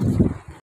Bye.